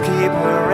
keep her